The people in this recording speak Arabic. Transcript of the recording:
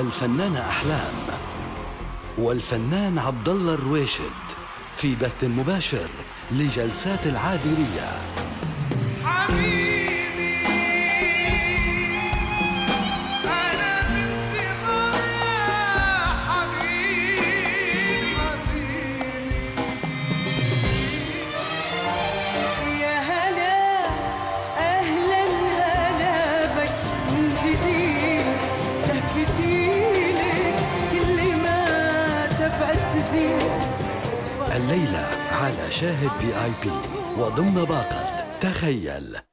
الفنانة أحلام والفنان عبد الله الرويشد في بث مباشر لجلسات العاذرية. الليلة على شاهد في آي بي وضمن باقة. تخيل.